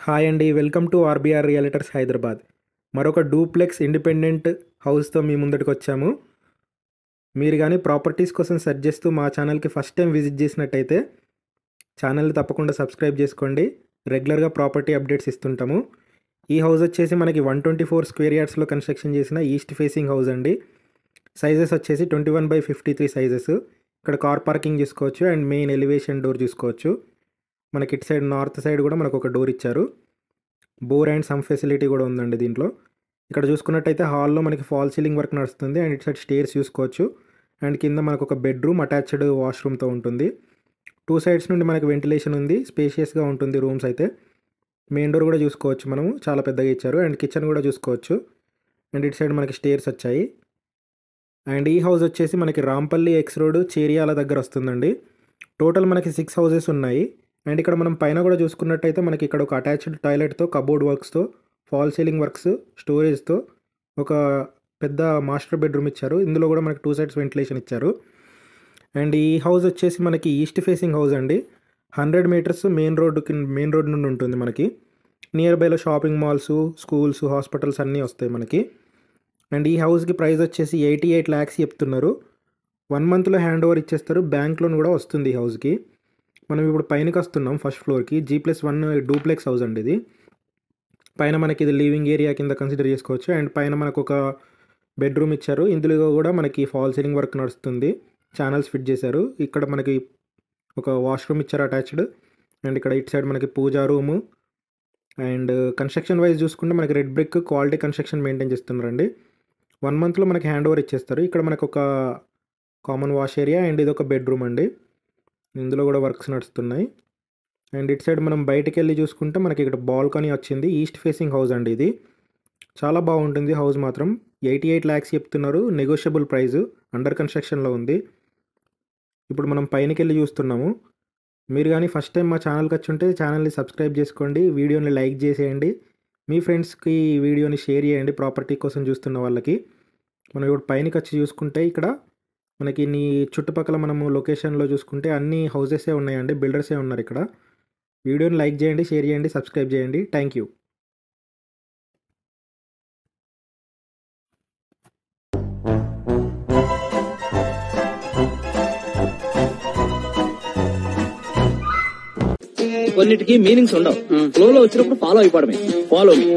Hi అండి welcome to RBR realtors Hyderabad. మరొక duplex independent హౌస్తో మీ ముందటికి వచ్చాము. మీరు కానీ ప్రాపర్టీస్ కోసం సెర్చ్ చేస్తూ మా ఛానల్కి ఫస్ట్ టైం విజిట్ చేసినట్టయితే ఛానల్ని తప్పకుండా సబ్స్క్రైబ్ చేసుకోండి. రెగ్యులర్గా ప్రాపర్టీ అప్డేట్స్ ఇస్తుంటాము. ఈ హౌస్ వచ్చేసి మనకి వన్ ట్వంటీ ఫోర్ స్క్వేర్ యార్డ్స్లో కన్స్ట్రక్షన్ చేసిన ఈస్ట్ ఫేసింగ్ హౌస్ అండి. సైజెస్ వచ్చేసి twenty one by fifty three sizes ఇక్కడ కార్ పార్కింగ్ చూసుకోవచ్చు అండ్ మెయిన్ ఎలివేషన్ డోర్ చూసుకోవచ్చు. మనకి ఇటు సైడ్ నార్త్ సైడ్ కూడా మనకు ఒక డోర్ ఇచ్చారు. బోర్ అండ్ సమ్ ఫెసిలిటీ కూడా ఉందండి దీంట్లో. ఇక్కడ చూసుకున్నట్టయితే హాల్లో మనకి ఫాల్ సీలింగ్ వర్క్ నడుస్తుంది అండ్ ఇటు సైడ్ స్టేర్స్ చూసుకోవచ్చు. అండ్ కింద మనకు ఒక బెడ్రూమ్ అటాచ్డ్ వాష్రూమ్తో ఉంటుంది. టూ సైడ్స్ నుండి మనకి వెంటిలేషన్ ఉంది స్పేషియస్గా ఉంటుంది రూమ్స్ అయితే. మెయిన్ డోర్ కూడా చూసుకోవచ్చు మనము చాలా పెద్దగా ఇచ్చారు. అండ్ కిచెన్ కూడా చూసుకోవచ్చు. అండ్ ఇటు సైడ్ మనకి స్టేర్స్ వచ్చాయి. అండ్ ఈ హౌస్ వచ్చేసి మనకి రాంపల్లి ఎక్స్ రోడ్ చేరియాల దగ్గర వస్తుందండి. టోటల్ మనకి సిక్స్ హౌసెస్ ఉన్నాయి. అండ్ ఇక్కడ మనం పైన కూడా చూసుకున్నట్టయితే మనకి ఇక్కడ ఒక అటాచ్డ్ టాయిలెట్తో కబోర్డ్ వర్క్స్తో ఫాల్ సీలింగ్ వర్క్స్ స్టోరేజ్తో ఒక పెద్ద మాస్టర్ బెడ్రూమ్ ఇచ్చారు. ఇందులో కూడా మనకి టూ సైడ్స్ వెంటిలేషన్ ఇచ్చారు. అండ్ ఈ హౌస్ వచ్చేసి మనకి ఈస్ట్ ఫేసింగ్ హౌస్ అండి. హండ్రెడ్ మీటర్స్ మెయిన్ రోడ్డుకి మెయిన్ రోడ్ నుండి ఉంటుంది మనకి. నియర్ బైలో షాపింగ్ మాల్స్ స్కూల్స్ హాస్పిటల్స్ అన్నీ వస్తాయి మనకి. అండ్ ఈ హౌస్కి ప్రైస్ వచ్చేసి ఎయిటీ ఎయిట్ ల్యాక్స్ చెప్తున్నారు. వన్ మంత్లో హ్యాండ్ ఓవర్ ఇచ్చేస్తారు. బ్యాంక్ లోన్ కూడా వస్తుంది ఈ హౌస్కి. మనం ఇప్పుడు పైనకి వస్తున్నాం ఫస్ట్ ఫ్లోర్కి. G plus one duplex house అండి ఇది. పైన మనకి ఇది లివింగ్ ఏరియా కింద కన్సిడర్ చేసుకోవచ్చు. అండ్ పైన మనకు ఒక బెడ్రూమ్ ఇచ్చారు. ఇందులో కూడా మనకి ఫాల్ సీలింగ్ వర్క్ నడుస్తుంది. ఛానల్స్ ఫిట్ చేశారు. ఇక్కడ మనకి ఒక వాష్రూమ్ ఇచ్చారు అటాచ్డ్. అండ్ ఇక్కడ ఇటు సైడ్ మనకి puja room. And construction wise చూసుకుంటే మనకి red brick quality construction maintain చేస్తున్నారండి. వన్ మంత్లో మనకి హ్యాండ్ ఓవర్ ఇచ్చేస్తారు. ఇక్కడ మనకు ఒక కామన్ వాష్ ఏరియా అండ్ ఇది ఒక బెడ్రూమ్ అండి. ఇందులో కూడా వర్క్స్ నడుస్తున్నాయి. అండ్ ఇటు సైడ్ మనం బయటికి వెళ్ళి చూసుకుంటే మనకి ఇక్కడ బాల్కనీ వచ్చింది. ఈస్ట్ ఫేసింగ్ హౌస్ అండి ఇది. చాలా బాగుంటుంది హౌస్ మాత్రం. ఎయిటీ ఎయిట్ ల్యాక్స్ చెప్తున్నారు. Negotiable price. అండర్ కన్స్ట్రక్షన్లో ఉంది. ఇప్పుడు మనం పైనకి వెళ్ళి చూస్తున్నాము. మీరు కానీ ఫస్ట్ టైం మా ఛానల్కి వచ్చి ఉంటే ఛానల్ని సబ్స్క్రైబ్ చేసుకోండి. వీడియోని లైక్ చేసేయండి. మీ ఫ్రెండ్స్కి ఈ వీడియోని షేర్ చేయండి ప్రాపర్టీ కోసం చూస్తున్న వాళ్ళకి. మనం ఇప్పుడు పైనకి వచ్చి చూసుకుంటే ఇక్కడ మనకి నీ చుట్టుపక్కల మనము లొకేషన్లో చూసుకుంటే అన్ని హౌసెసే ఉన్నాయండి బిల్డర్సే ఉన్నారు ఇక్కడ. వీడియోని లైక్ చేయండి షేర్ చేయండి సబ్స్క్రైబ్ చేయండి. Thank you. కొన్నిటికి మీనింగ్స్ ఉండవు. ఫ్లో లో వచ్చినప్పుడు ఫాలో అయిపోవడమే. Follow me